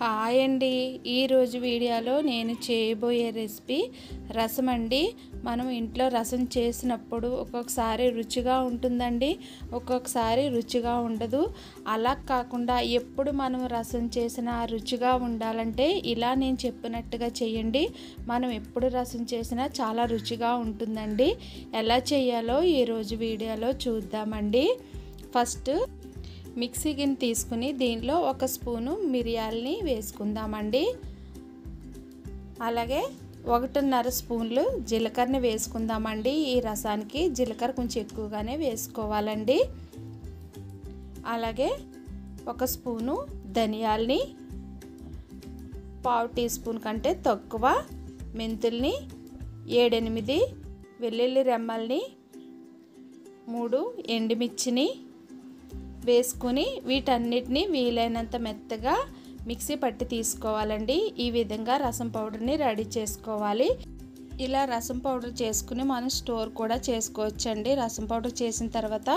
Hi అండి. ఈరోజు వీడియోలో నేను చేయబోయే రెసిపీ రసం అండి. మనం ఇంట్లో రసం చేసినప్పుడు ఒక్కొక్కసారి రుచిగా ఉంటుందండి. ఒక్కొక్కసారి రుచిగా ఉండదు. అలా కాకుండా ఎప్పుడు మనం రసం చేసినా రుచిగా ఉండాలంటే ఇలా నేను చెప్పినట్టుగా చేయండి. మనం ఎప్పుడు రసం చేసినా చాలా రుచిగా ఉంటుందండి. ఎలా చేయాలో ఈరోజు వీడియోలో చూద్దామండి. ఫస్ట్ మిక్సీ గిన్నె తీసుకుని దీనిలో ఒక స్పూను మిరియాలని వేసుకుందామండి. అలాగే ఒకటిన్నర స్పూన్లు జీలకర్రని వేసుకుందామండి. ఈ రసానికి జీలకర్ర కొంచెం ఎక్కువగానే వేసుకోవాలండి. అలాగే ఒక స్పూను ధనియాల్ని పావు టీ స్పూన్ కంటే తక్కువ మెంతుల్ని ఏడెనిమిది వెల్లుల్లి రెమ్మల్ని మూడు ఎండుమిర్చిని వేసుకుని వీటన్నిటిని వీలైనంత మెత్తగా మిక్సీ పట్టి తీసుకోవాలండి. ఈ విధంగా రసం పౌడర్ని రెడీ చేసుకోవాలి. ఇలా రసం పౌడర్ చేసుకుని మనం స్టోర్ కూడా చేసుకోవచ్చండి. రసం పౌడర్ చేసిన తర్వాత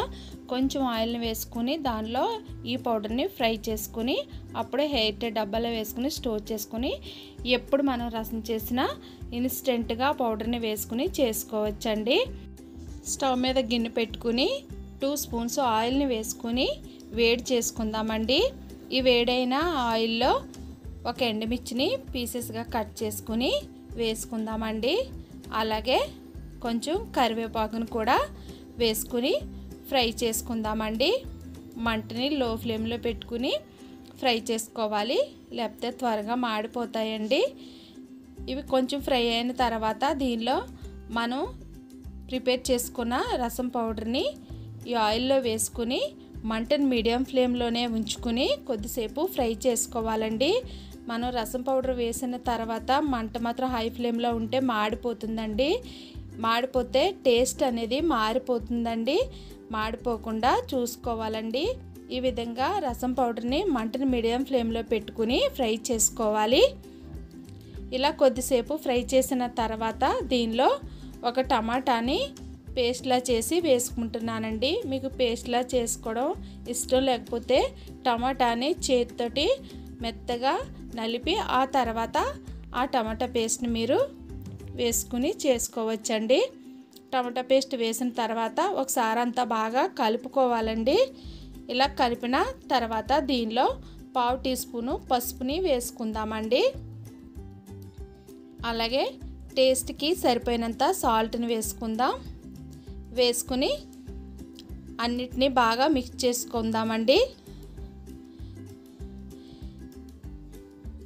కొంచెం ఆయిల్ని వేసుకుని దానిలో ఈ పౌడర్ని ఫ్రై చేసుకుని అప్పుడే హెయిర్ డబ్బాలో వేసుకుని స్టోర్ చేసుకుని ఎప్పుడు మనం రసం చేసినా ఇన్స్టెంట్గా పౌడర్ని వేసుకుని చేసుకోవచ్చండి. స్టవ్ మీద గిన్నె పెట్టుకుని టూ స్పూన్స్ ఆయిల్ని వేసుకుని వేడి చేసుకుందామండి. ఈ వేడైన ఆయిల్లో ఒక ఎండుమిర్చిని పీసెస్గా కట్ చేసుకుని వేసుకుందామండి. అలాగే కొంచెం కరివేపాకును కూడా వేసుకుని ఫ్రై చేసుకుందామండి. మంటని లో ఫ్లేమ్లో పెట్టుకుని ఫ్రై చేసుకోవాలి. లేకపోతే త్వరగా మాడిపోతాయండి. ఇవి కొంచెం ఫ్రై అయిన తర్వాత దీనిలో మనం ప్రిపేర్ చేసుకున్న రసం పౌడర్ని ఈ ఆయిల్లో వేసుకుని మంటను మీడియం ఫ్లేమ్లోనే ఉంచుకుని కొద్దిసేపు ఫ్రై చేసుకోవాలండి. మనం రసం పౌడర్ వేసిన తర్వాత మంట మాత్రం హై ఫ్లేమ్లో ఉంటే మాడిపోతుందండి. మాడిపోతే టేస్ట్ అనేది మారిపోతుందండి. మాడిపోకుండా చూసుకోవాలండి. ఈ విధంగా రసం పౌడర్ని మంటను మీడియం ఫ్లేమ్లో పెట్టుకుని ఫ్రై చేసుకోవాలి. ఇలా కొద్దిసేపు ఫ్రై చేసిన తర్వాత దీనిలో ఒక టమాటాని పేస్ట్లా చేసి వేసుకుంటున్నానండి. మీకు పేస్ట్లా చేసుకోవడం ఇష్టం లేకపోతే టమాటాని చేతితోటి మెత్తగా నలిపి ఆ తర్వాత ఆ టమాటా పేస్ట్ని మీరు వేసుకుని చేసుకోవచ్చండి. టమాటా పేస్ట్ వేసిన తర్వాత ఒకసారి అంతా బాగా కలుపుకోవాలండి. ఇలా కలిపిన తర్వాత దీనిలో పావు టీ స్పూను పసుపుని వేసుకుందామండి. అలాగే టేస్ట్కి సరిపోయినంత సాల్ట్ని వేసుకుందాం. వేసుకుని అన్నిటినీ బాగా మిక్స్ చేసుకుందామండి.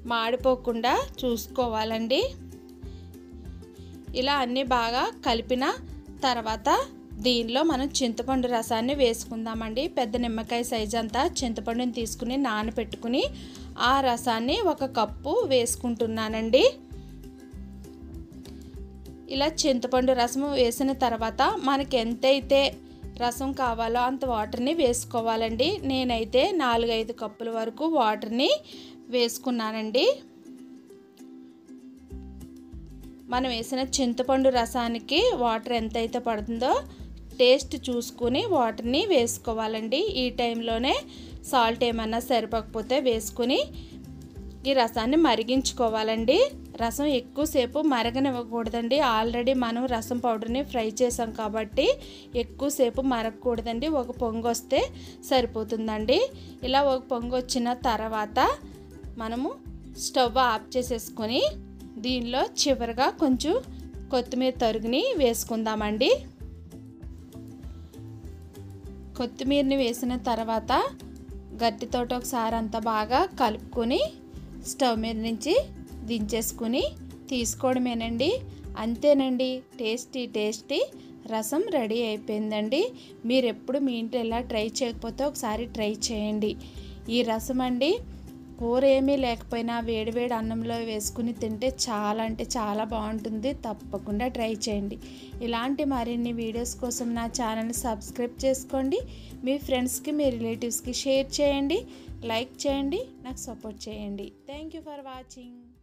మాడిపోకుండా చూసుకోవాలండి. ఇలా అన్నీ బాగా కలిపిన తర్వాత దీనిలో మనం చింతపండు రసాన్ని వేసుకుందామండి. పెద్ద నిమ్మకాయ సైజ్ అంతా చింతపండుని తీసుకుని నానబెట్టుకుని ఆ రసాన్ని ఒక కప్పు వేసుకుంటున్నానండి. ఇలా చింతపండు రసం వేసిన తర్వాత మనకి ఎంతైతే రసం కావాలో అంత వాటర్ని వేసుకోవాలండి. నేనైతే నాలుగైదు కప్పుల వరకు వాటర్ని వేసుకున్నానండి. మనం వేసిన చింతపండు రసానికి వాటర్ ఎంతైతే పడుతుందో టేస్ట్ చూసుకుని వాటర్ని వేసుకోవాలండి. ఈ టైంలోనే సాల్ట్ ఏమన్నా సరిపోకపోతే వేసుకుని ఈ రసాన్ని మరిగించుకోవాలండి. రసం ఎక్కువసేపు మరగనివ్వకూడదండి. ఆల్రెడీ మనం రసం పౌడర్ని ఫ్రై చేసాం కాబట్టి ఎక్కువసేపు మరగకూడదండి. ఒక పొంగు వస్తే సరిపోతుందండి. ఇలా ఒక పొంగు వచ్చిన తర్వాత మనము స్టవ్ ఆఫ్ చేసేసుకొని దీనిలో చివరిగా కొంచెం కొత్తిమీర తరుగుని వేసుకుందామండి. కొత్తిమీరని వేసిన తర్వాత గట్టితోటి ఒకసారి అంతా బాగా కలుపుకొని స్టవ్ మీద నుంచి దించేసుకుని తీసుకోవడమేనండి. అంతేనండి. టేస్టీ టేస్టీ రసం రెడీ అయిపోయిందండి. మీరు ఎప్పుడు మీ ఇంట్లో ఇలా ట్రై చేయకపోతే ఒకసారి ట్రై చేయండి. ఈ రసం అండి కూర ఏమీ లేకపోయినా వేడివేడి అన్నంలో వేసుకుని తింటే చాలా అంటే చాలా బాగుంటుంది. తప్పకుండా ట్రై చేయండి. ఇలాంటి మరిన్ని వీడియోస్ కోసం నా ఛానల్ని సబ్స్క్రైబ్ చేసుకోండి. మీ ఫ్రెండ్స్కి మీ రిలేటివ్స్కి షేర్ చేయండి. లైక్ చేయండి. నాకు సపోర్ట్ చేయండి. Thank you for watching.